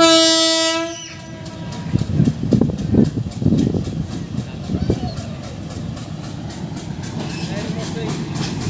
Thank you.